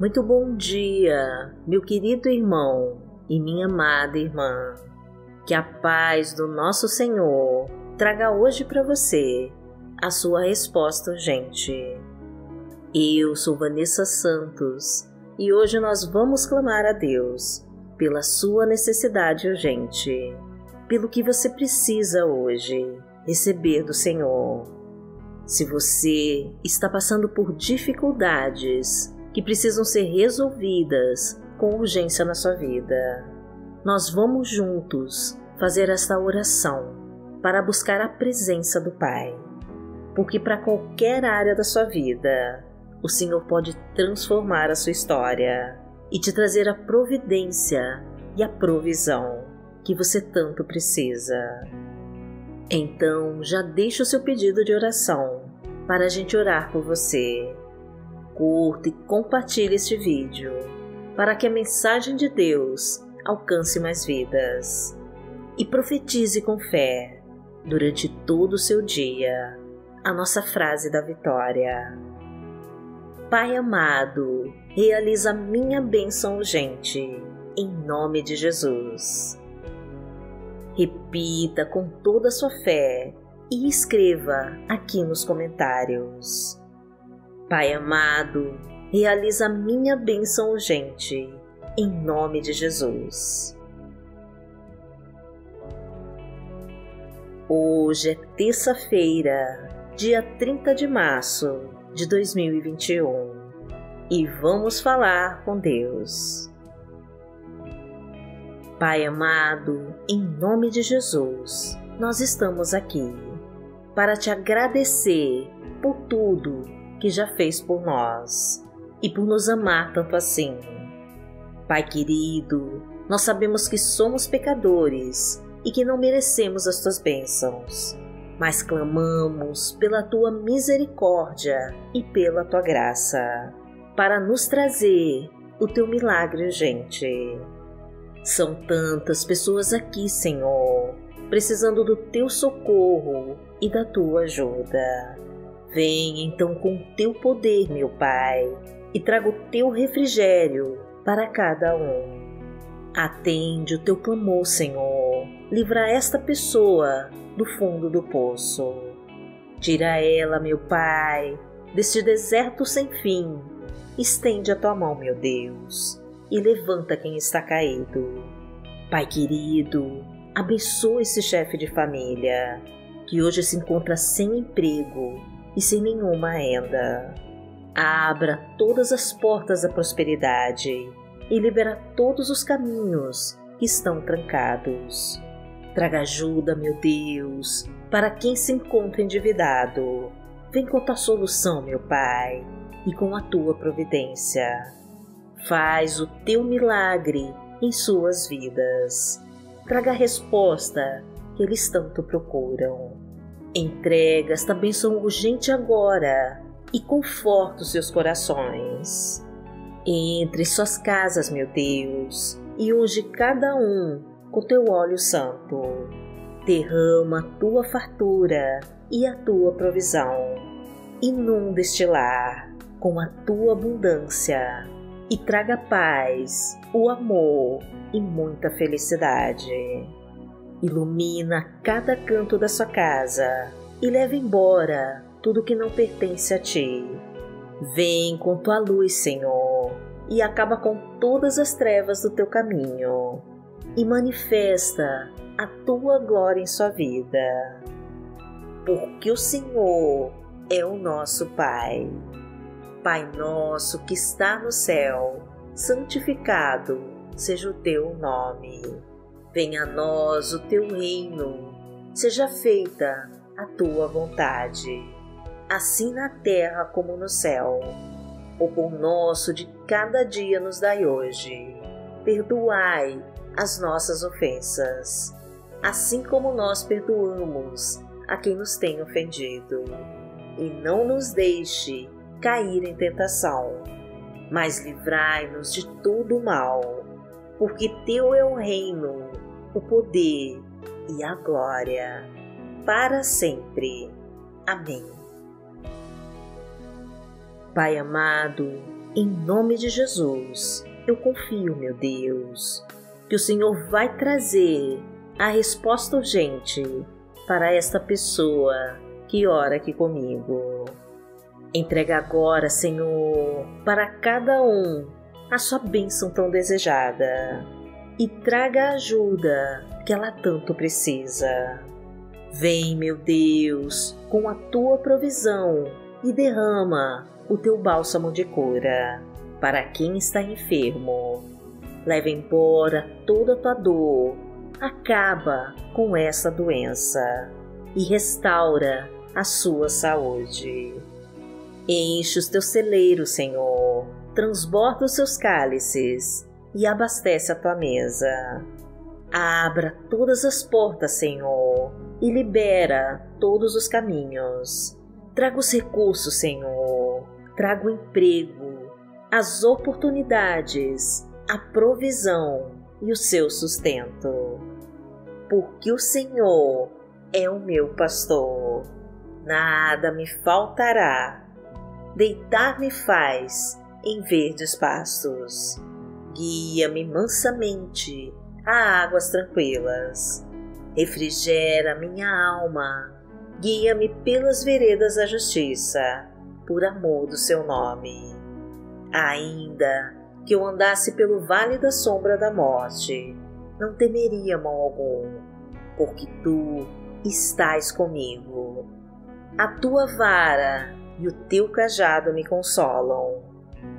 Muito bom dia, meu querido irmão e minha amada irmã. Que a paz do nosso Senhor traga hoje para você a sua resposta urgente. Eu sou Vanessa Santos e hoje nós vamos clamar a Deus pela sua necessidade urgente, pelo que você precisa hoje receber do Senhor. Se você está passando por dificuldades, que precisam ser resolvidas com urgência na sua vida. Nós vamos juntos fazer esta oração para buscar a presença do Pai, porque para qualquer área da sua vida, o Senhor pode transformar a sua história e te trazer a providência e a provisão que você tanto precisa. Então, já deixa o seu pedido de oração para a gente orar por você curta e compartilhe este vídeo para que a mensagem de Deus alcance mais vidas. E profetize com fé durante todo o seu dia a nossa frase da vitória. Pai amado, realiza minha bênção urgente, em nome de Jesus. Repita com toda a sua fé e escreva aqui nos comentários. Pai amado, realiza a minha bênção urgente, em nome de Jesus. Hoje é terça-feira, dia 30 de março de 2021 e vamos falar com Deus. Pai amado, em nome de Jesus, nós estamos aqui para te agradecer por tudo que já fez por nós e por nos amar tanto assim. Pai querido, nós sabemos que somos pecadores e que não merecemos as tuas bênçãos, mas clamamos pela tua misericórdia e pela tua graça para nos trazer o teu milagre urgente. São tantas pessoas aqui, Senhor, precisando do teu socorro e da tua ajuda. Vem então com teu poder, meu Pai, e traga o teu refrigério para cada um. Atende o teu clamor, Senhor. Livra esta pessoa do fundo do poço. Tira ela, meu Pai, deste deserto sem fim. Estende a tua mão, meu Deus, e levanta quem está caído. Pai querido, abençoa esse chefe de família que hoje se encontra sem emprego e sem nenhuma renda. Abra todas as portas da prosperidade e libera todos os caminhos que estão trancados. Traga ajuda, meu Deus, para quem se encontra endividado. Vem com a tua solução, meu Pai, e com a tua providência. Faz o teu milagre em suas vidas. Traga a resposta que eles tanto procuram. Entrega esta bênção urgente agora e conforta os seus corações. Entre suas casas, meu Deus, e unge cada um com teu óleo santo. Derrama a tua fartura e a tua provisão. Inunda este lar com a tua abundância e traga paz, o amor e muita felicidade. Ilumina cada canto da sua casa e leva embora tudo que não pertence a ti. Vem com tua luz, Senhor, e acaba com todas as trevas do teu caminho e manifesta a tua glória em sua vida. Porque o Senhor é o nosso Pai. Pai nosso que está no céu, santificado seja o teu nome Venha a nós o teu reino, seja feita a tua vontade, assim na terra como no céu. O pão nosso de cada dia nos dai hoje. Perdoai as nossas ofensas, assim como nós perdoamos a quem nos tem ofendido. E não nos deixe cair em tentação, mas livrai-nos de todo mal, porque teu é o reino o poder e a glória para sempre. Amém. Pai amado, Em nome de Jesus, eu confio, meu Deus, que o Senhor vai trazer a resposta urgente para esta pessoa que ora aqui comigo. Entrega agora, Senhor, para cada um a sua bênção tão desejada e traga a ajuda que ela tanto precisa. Vem, meu Deus, com a tua provisão e derrama o teu bálsamo de cura para quem está enfermo. Leva embora toda a tua dor, acaba com essa doença e restaura a sua saúde. Enche os teus celeiros, Senhor, transborda os seus cálices e abastece a tua mesa. Abra todas as portas, Senhor, e libera todos os caminhos. Traga os recursos, Senhor, traga o emprego, as oportunidades, a provisão e o seu sustento. Porque o Senhor é o meu pastor, nada me faltará deitar-me faz em verdes pastos. Guia-me mansamente a águas tranquilas. Refrigera minha alma. Guia-me pelas veredas da justiça, por amor do seu nome. Ainda que eu andasse pelo vale da sombra da morte, não temeria mal algum, porque tu estás comigo. A tua vara e o teu cajado me consolam.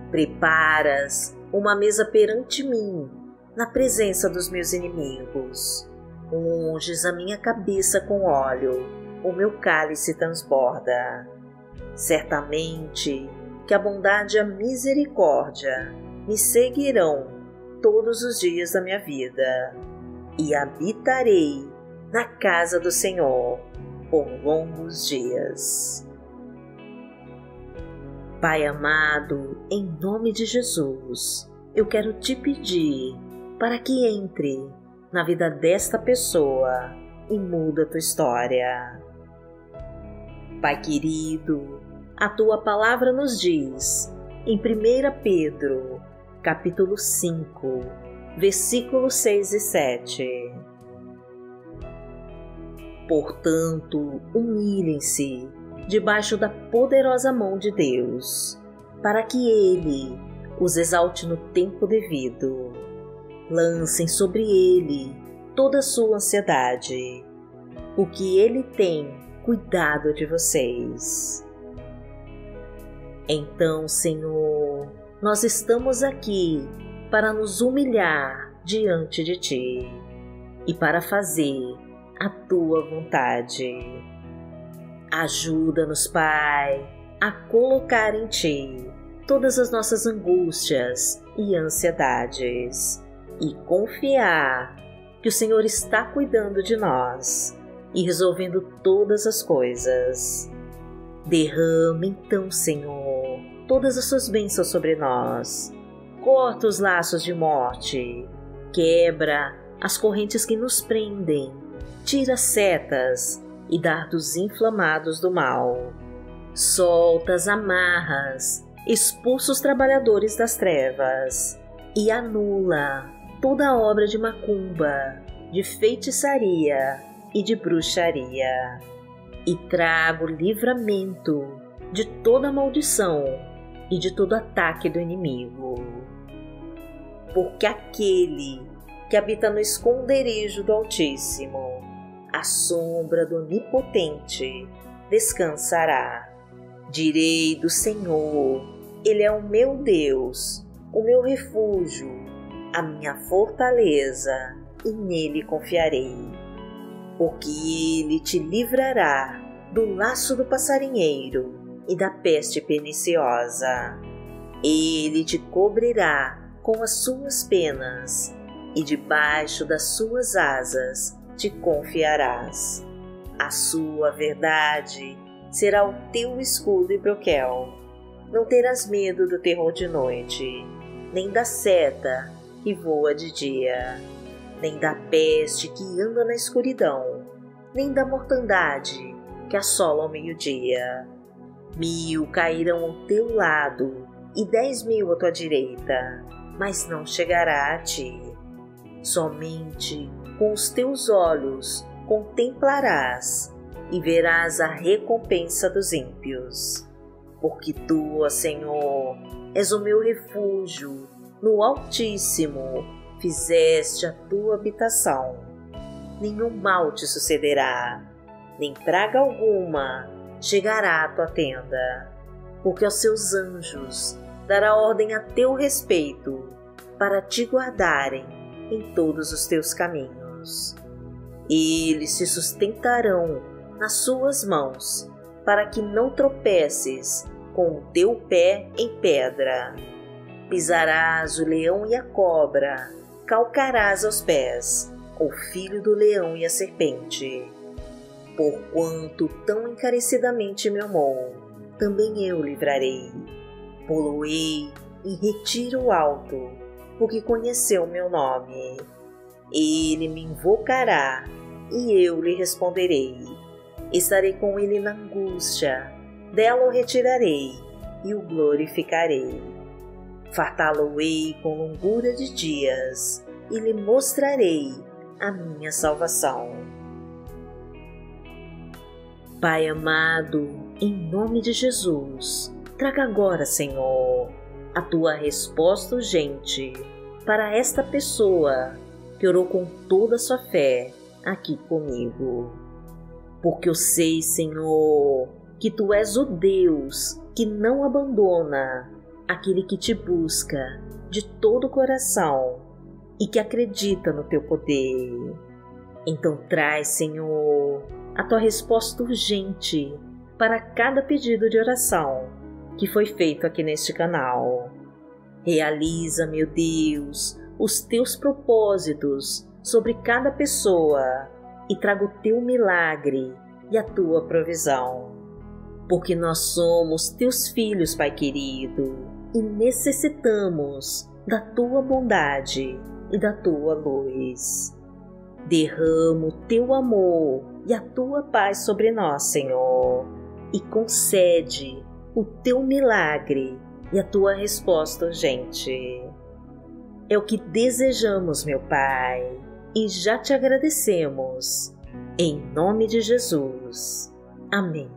Preparas uma mesa perante mim, na presença dos meus inimigos. Unges a minha cabeça com óleo, o meu cálice transborda. Certamente que a bondade e a misericórdia me seguirão todos os dias da minha vida, e habitarei na casa do Senhor por longos dias. Pai amado, em nome de Jesus, eu quero te pedir para que entre na vida desta pessoa e muda a tua história. Pai querido, a tua palavra nos diz em 1 Pedro, capítulo 5, versículos 6 e 7. Portanto, humilhem-se debaixo da poderosa mão de Deus, para que Ele os exalte no tempo devido. Lancem sobre Ele toda a sua ansiedade, porque Ele tem cuidado de vocês. Então, Senhor, nós estamos aqui para nos humilhar diante de Ti e para fazer a Tua vontade. Ajuda-nos, Pai, a colocar em Ti todas as nossas angústias e ansiedades e confiar que o Senhor está cuidando de nós e resolvendo todas as coisas. Derrama então, Senhor, todas as suas bênçãos sobre nós. Corta os laços de morte, quebra as correntes que nos prendem, tira setas e dardos inflamados do mal. Solta as amarras, expulsa os trabalhadores das trevas e anula toda obra de macumba, de feitiçaria e de bruxaria. E trago livramento de toda maldição e de todo ataque do inimigo. Porque aquele que habita no esconderijo do Altíssimo a sombra do Onipotente descansará. Direi do Senhor, Ele é o meu Deus, o meu refúgio, a minha fortaleza, e nele confiarei. Porque Ele te livrará do laço do passarinheiro e da peste perniciosa. Ele te cobrirá com as suas penas, e debaixo das suas asas te confiarás. A sua verdade será o teu escudo e broquel. Não terás medo do terror de noite, nem da seta que voa de dia, nem da peste que anda na escuridão, nem da mortandade que assola ao meio-dia. Mil cairão ao teu lado e dez mil à tua direita, mas não chegará a ti. Somente com os teus olhos contemplarás e verás a recompensa dos ímpios. Porque tu, ó Senhor, és o meu refúgio, no Altíssimo fizeste a tua habitação. Nenhum mal te sucederá, nem praga alguma chegará à tua tenda, porque aos seus anjos dará ordem a teu respeito, para te guardarem em todos os teus caminhos. Eles se sustentarão nas suas mãos, para que não tropeces com o teu pé em pedra. Pisarás o leão e a cobra, calcarás aos pés o filho do leão e a serpente. Porquanto tão encarecidamente me amou, também eu livrarei. Poloei em retiro alto, porque conheceu meu nome. Ele me invocará e eu lhe responderei. Estarei com ele na angústia, dela o retirarei e o glorificarei. Fartá-lo-ei com longura de dias e lhe mostrarei a minha salvação. Pai amado, em nome de Jesus, traga agora, Senhor, a tua resposta urgente para esta pessoa que orou com toda a sua fé aqui comigo. Porque eu sei, Senhor, que tu és o Deus que não abandona aquele que te busca de todo o coração e que acredita no teu poder. Então traz, Senhor, a tua resposta urgente para cada pedido de oração que foi feito aqui neste canal. Realiza, meu Deus, os teus propósitos sobre cada pessoa e traga o teu milagre e a tua provisão. Porque nós somos teus filhos, Pai querido, e necessitamos da tua bondade e da tua luz. Derrama o teu amor e a tua paz sobre nós, Senhor, e concede o teu milagre e a tua resposta urgente. É o que desejamos, meu Pai, e já te agradecemos. Em nome de Jesus. Amém.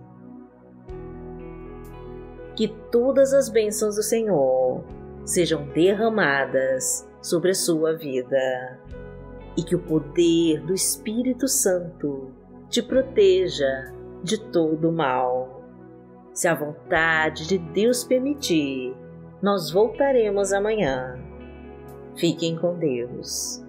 Que todas as bênçãos do Senhor sejam derramadas sobre a sua vida e que o poder do Espírito Santo te proteja de todo mal. Se a vontade de Deus permitir, nós voltaremos amanhã. Fiquem com Deus.